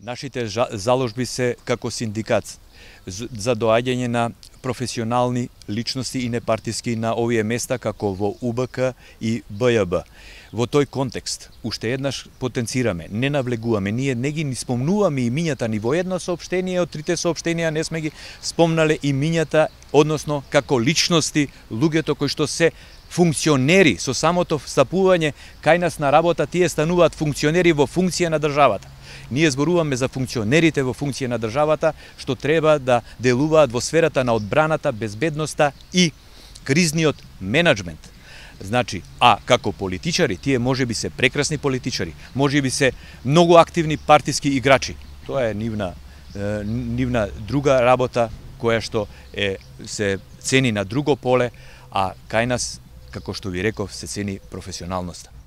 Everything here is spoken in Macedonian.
Нашите заложби се како синдикат за доаѓање на професионални личности и непартиски на овие места како во УБК и БЈБ. Во тој контекст, уште еднаш потенцираме, не навлегуваме, ние не ги ни спомнуваме имињата ни во едно сообщение, од трите сообштенија не сме ги спомнале имињата, односно како личности, луѓето кои што се функционери со самото стапување кај нас на работа тие стануваат функционери во функција на државата. Ние зборуваме за функционерите во функција на државата што треба да делуваат во сферата на одбраната, безбедноста и кризниот менеджмент. Значи, а како политичари, тие може би се прекрасни политичари, може би се многу активни партиски играчи. Тоа е нивна, е, нивна друга работа која што е се цени на друго поле, а кај нас како што ви реков, се цени професионалноста.